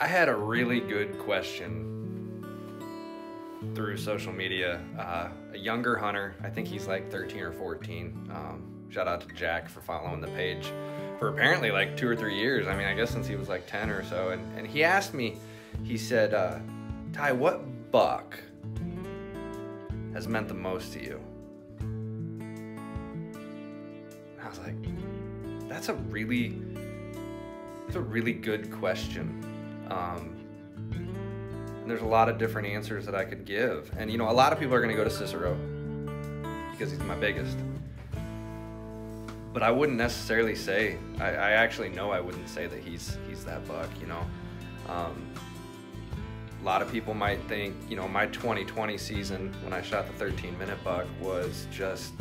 I had a really good question through social media. Uh, a younger hunter, I think he's like 13 or 14. Um, shout out to Jack for following the page for apparently like two or three years. I mean, I guess since he was like 10 or so. And, and he asked me, he said, uh, Ty, what buck has meant the most to you? I was like, that's a really, that's a really good question. Um, there's a lot of different answers that I could give. And you know, a lot of people are going to go to Cicero because he's my biggest. But I wouldn't necessarily say. I, I actually know I wouldn't say that he's he's that buck. You know, um, a lot of people might think you know my 2020 season when I shot the 13 minute buck was just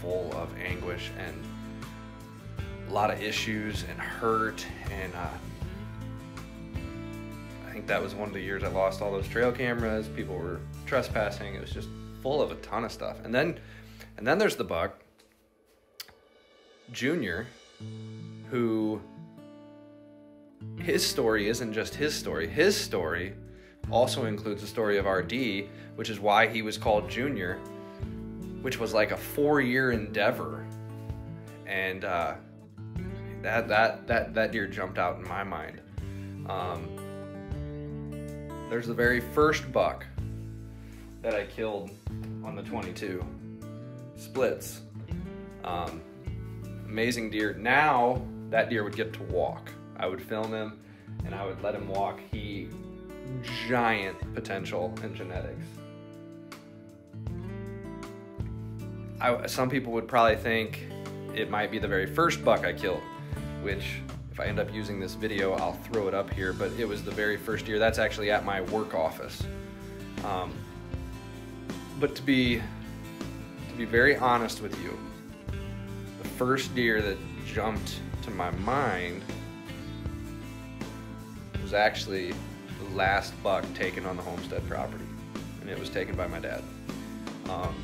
full of anguish and a lot of issues and hurt and. Uh, I think that was one of the years I lost all those trail cameras. People were trespassing. It was just full of a ton of stuff. And then, and then there's the buck, Junior, who his story isn't just his story. His story also includes the story of RD, which is why he was called Junior, which was like a four-year endeavor, and uh, that that that that deer jumped out in my mind. Um, there's the very first buck that I killed on the 22 splits. Um, amazing deer. Now that deer would get to walk. I would film him and I would let him walk. He giant potential in genetics. I, some people would probably think it might be the very first buck I killed, which I end up using this video, I'll throw it up here, but it was the very first year. That's actually at my work office. Um, but to be, to be very honest with you, the first deer that jumped to my mind was actually the last buck taken on the homestead property, and it was taken by my dad. Um,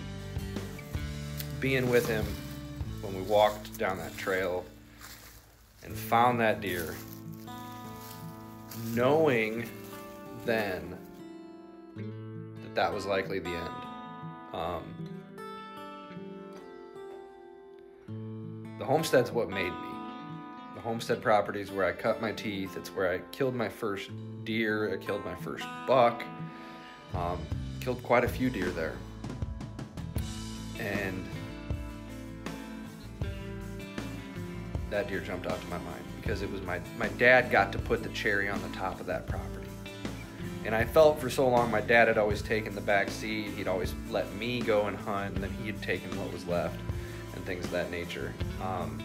being with him when we walked down that trail and found that deer, knowing then that that was likely the end. Um, the homestead's what made me. The homestead property is where I cut my teeth. It's where I killed my first deer. I killed my first buck. Um, killed quite a few deer there. And that deer jumped out to my mind because it was my, my dad got to put the cherry on the top of that property. And I felt for so long my dad had always taken the back seat. He'd always let me go and hunt, and then he had taken what was left and things of that nature. Um,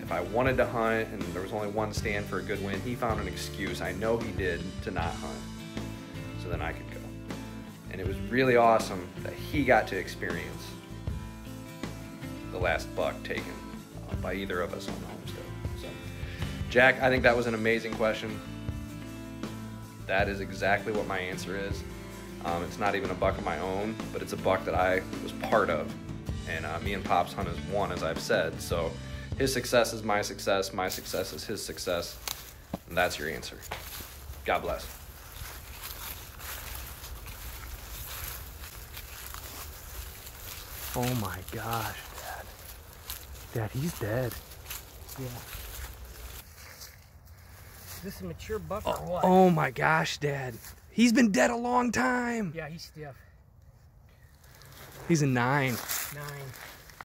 if I wanted to hunt and there was only one stand for a good win, he found an excuse. I know he did to not hunt. So then I could go. And it was really awesome that he got to experience the last buck taken by either of us on the homestead. So, Jack, I think that was an amazing question. That is exactly what my answer is. Um, it's not even a buck of my own, but it's a buck that I was part of. And uh, me and Pops hunt as one, as I've said. So his success is my success, my success is his success. And that's your answer. God bless. Oh my gosh, Dad. He's dead. Yeah. Is this a mature buck or what? Oh, oh my gosh, Dad. He's been dead a long time. Yeah, he's stiff. He's a nine. Nine.